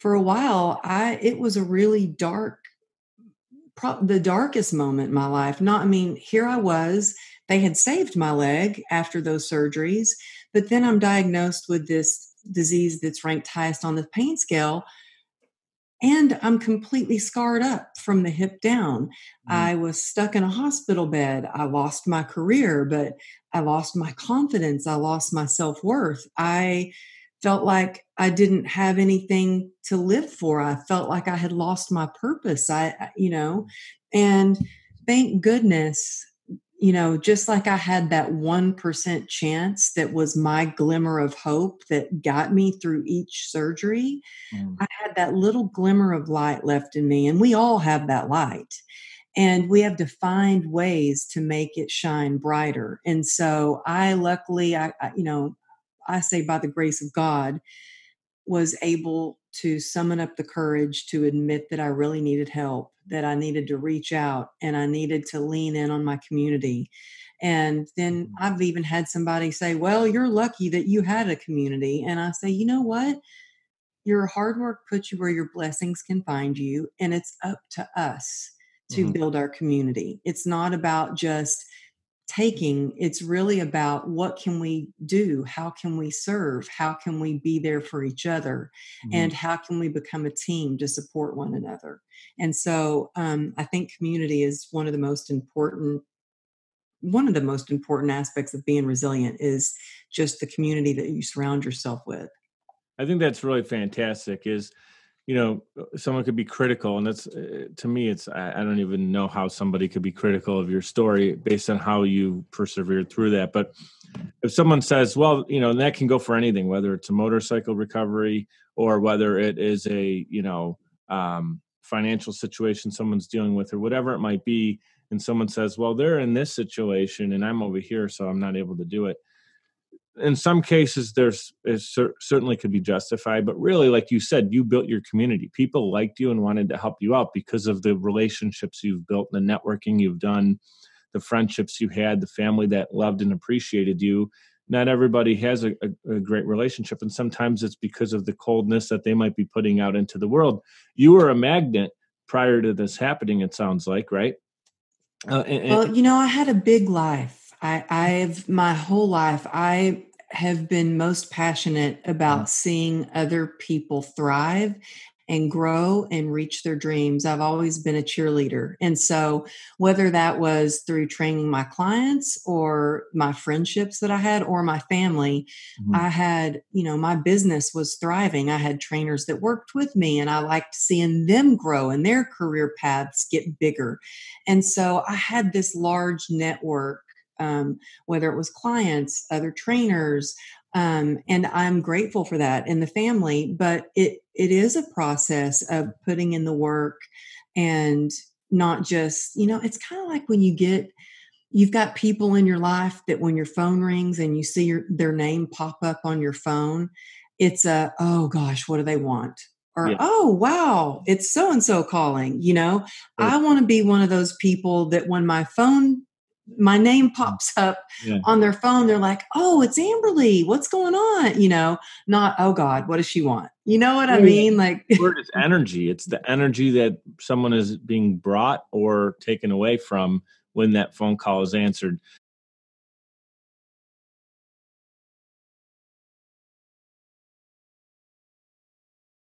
for a while, I it was a really dark pro- the darkest moment in my life. Not, I mean, here I was. They had saved my leg after those surgeries, but then I'm diagnosed with this disease that's ranked highest on the pain scale. And I'm completely scarred up from the hip down. Mm. I was stuck in a hospital bed. I lost my career, but I lost my confidence. I lost my self worth. I felt like I didn't have anything to live for. I felt like I had lost my purpose. I, you know, and thank goodness, you know, just like I had that 1% chance that was my glimmer of hope that got me through each surgery, mm. I had that little glimmer of light left in me. And we all have that light. And we have to find ways to make it shine brighter. And so I luckily, I, I you know, I say by the grace of God, was able to summon up the courage to admit that I really needed help, that I needed to reach out and I needed to lean in on my community. And then mm-hmm. I've even had somebody say, Well, you're lucky that you had a community. And I say, You know what? Your hard work puts you where your blessings can find you. And it's up to us to mm-hmm. build our community. It's not about just taking it's really about what can we do? How can we serve? How can we be there for each other? Mm-hmm. and how can we become a team to support one another? And so um, i think community is one of the most important one of the most important aspects of being resilient is just the community that you surround yourself with. I think that's really fantastic is you know someone could be critical and that's uh, to me it's I, I, don't even know how somebody could be critical of your story based on how you persevered through that. But if someone says well you know that can go for anything whether it's a motorcycle recovery or whether it is a you know um, financial situation someone's dealing with or whatever it might be and someone says well they're in this situation and i'm over here so i'm not able to do it in some cases there's it certainly could be justified but really like you said you built your community. People liked you and wanted to help you out because of the relationships you've built the networking you've done the friendships you had the family that loved and appreciated you. Not everybody has a, a, a great relationship and sometimes it's because of the coldness that they might be putting out into the world. You were a magnet prior to this happening it sounds like right? Uh, and, well you know i had a big life. I, I've my whole life I have been most passionate about mm. seeing other people thrive and grow and reach their dreams. I've always been a cheerleader. And so, whether that was through training my clients or my friendships that I had or my family, mm-hmm. I had, you know, my business was thriving. I had trainers that worked with me and I liked seeing them grow and their career paths get bigger. And so, I had this large network um, whether it was clients, other trainers. Um, and I'm grateful for that in the family, but it it is a process of putting in the work and not just, you know, it's kind of like when you get you've got people in your life that when your phone rings and you see your, their name pop up on your phone, it's a, oh gosh, what do they want? Or, yeah. oh, wow, it's so and so calling. You know, right. I want to be one of those people that when my phone my name mm. pops up yeah. on their phone they're like oh it's amberly what's going on? You know not oh god what does she want? You know what i mean? Like word is energy. It's the energy that someone is being brought or taken away from when that phone call is answered